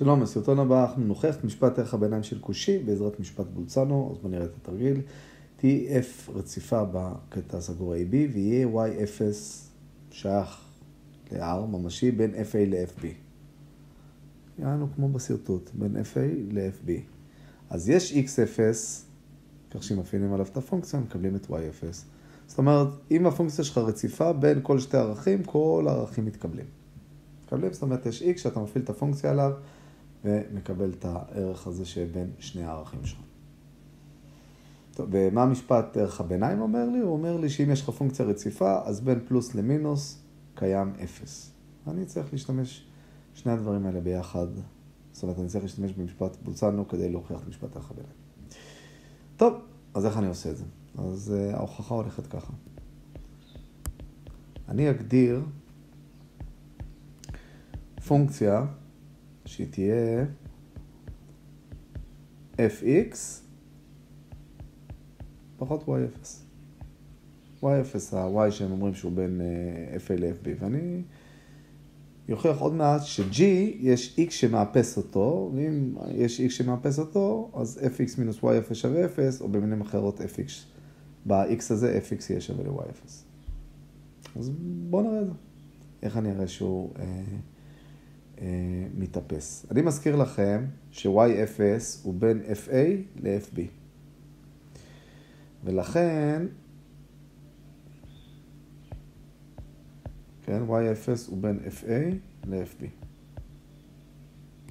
שלום, בסרטון הבא אנחנו נוכיח את משפט ערך הביניים של כושי בעזרת משפט בולצנו, אז בוא נראה את התרגיל. T-F רציפה בקטע הסגור AB ויהיה Y0 שייך ל-R ממשי בין FA ל-FB. יענו כמו בשרטוט, בין FA ל-FB. אז יש X0, כך שאם מפעילים עליו את הפונקציה, מקבלים את Y0. זאת אומרת, אם הפונקציה שלך רציפה בין כל שתי ערכים, כל הערכים מתקבלים. מתקבלים, זאת אומרת, יש X שאתה מפעיל את הפונקציה עליו ומקבל את הערך הזה שבין שני הערכים שלך. טוב, ומה המשפט ערך הביניים אומר לי? הוא אומר לי שאם יש לך פונקציה רציפה, אז בין פלוס למינוס קיים אפס. אני צריך להשתמש שני הדברים האלה ביחד. זאת אומרת, אני צריך להשתמש במשפט בוצענו כדי להוכיח את משפט ערך הביניים. טוב, אז איך אני עושה את זה? אז uh, ההוכחה הולכת ככה. אני אגדיר פונקציה שהיא תהיה fx פחות y0. y0, ה-y שהם אומרים שהוא בין uh, fa ל-fb, ואני יוכיח עוד מעט ש-g יש x שמאפס אותו, ואם יש x שמאפס אותו, אז fx מינוס y0 שווה 0, או במילים אחרות fx, ב-x הזה fx יהיה שווה ל-y0. אז בואו נראה את זה. איך אני אראה שהוא אה, אה, מתאפס. אני מזכיר לכם ש-y0 הוא בין fa ל-fb. ולכן, כן, y0 הוא בין fa ל-fb.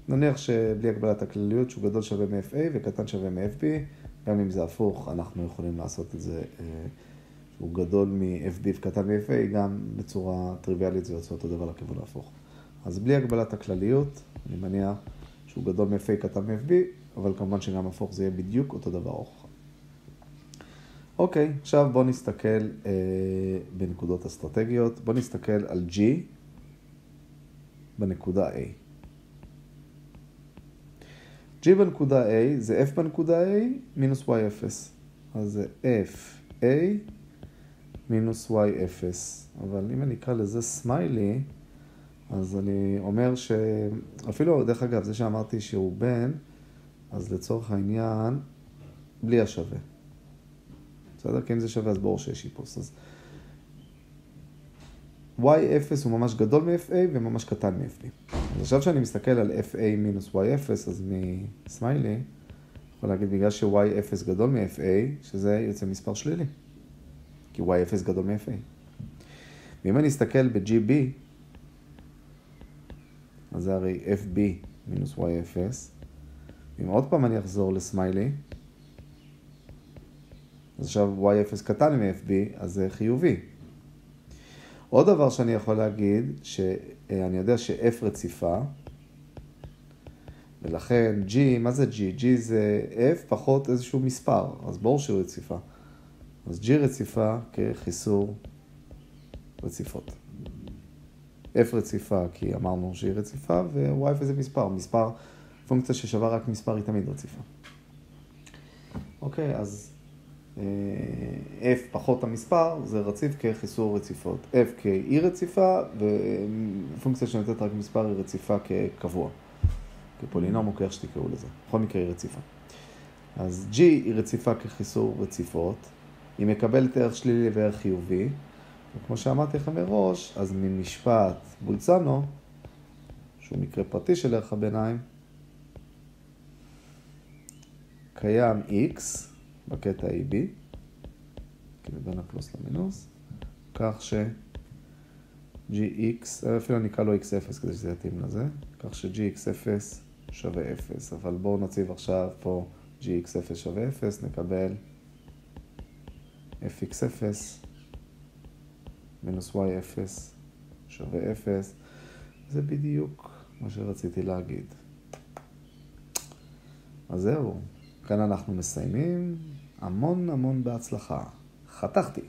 נניח שבלי הגבלת הכלליות שהוא גדול שווה מ-fa וקטן שווה מ-fb, גם אם זה הפוך, אנחנו יכולים לעשות את זה שהוא גדול מ-fb וקטן מ-fa, גם בצורה טריוויאלית זה יוצא אותו דבר לכיוון ההפוך. אז בלי הגבלת הכלליות, אני מניח שהוא גדול מ-fa קטן מ-fb, אבל כמובן שגם הפוך זה יהיה בדיוק אותו דבר הוכחה. אוקיי, עכשיו בואו נסתכל אה, בנקודות אסטרטגיות. בואו נסתכל על G בנקודה A. G בנקודה A זה F בנקודה A מינוס Y0. אז זה FA מינוס Y0. אבל אם אני אקרא לזה סמיילי, אז אני אומר שאפילו, דרך אגב, זה שאמרתי שהוא בן, אז לצורך העניין, בלי השווה. בסדר? כי אם זה שווה, אז ברור שיש היפוס. אז y0 הוא ממש גדול מ-fa וממש קטן מ-fb. אז עכשיו שאני מסתכל על fa מינוס y0, אז מסמיילי, יכול להגיד בגלל ש-y0 גדול מ-fa, שזה יוצא מספר שלילי. כי y0 גדול מ-fa. ואם אני אסתכל ב-gb, אז זה הרי fb מינוס y0. אם עוד פעם אני אחזור לסמיילי, אז עכשיו y0 קטן מ-fb, אז זה חיובי. עוד דבר שאני יכול להגיד, שאני יודע ש-f רציפה, ולכן g, מה זה g? g זה f פחות איזשהו מספר, אז ברור שהוא רציפה. אז g רציפה כחיסור רציפות. F רציפה כי אמרנו שהיא רציפה, ו-y זה מספר. מספר, פונקציה ששווה רק מספר היא תמיד רציפה. אוקיי, אז f פחות המספר זה רציף כחיסור רציפות. f כאי רציפה ופונקציה שנותנת רק מספר היא רציפה כקבוע. כפולינום או כאיך שתקראו לזה. בכל מקרה היא רציפה. אז g היא רציפה כחיסור רציפות. היא מקבלת ערך שלילי וערך חיובי. וכמו שאמרתי לכם מראש, אז ממשפט בולצנו, שהוא מקרה פרטי של ערך הביניים, קיים x בקטע AB, כאילו בין הפלוס למינוס, כך ש gx, אפילו נקרא לו x0 כדי שזה יתאים לזה, כך ש-gx0 שווה 0, אבל בואו נציב עכשיו פה gx0 שווה 0, נקבל fx0 מינוס y0 שווה 0, זה בדיוק מה שרציתי להגיד. אז זהו, כאן אנחנו מסיימים. המון המון בהצלחה. חתכתי.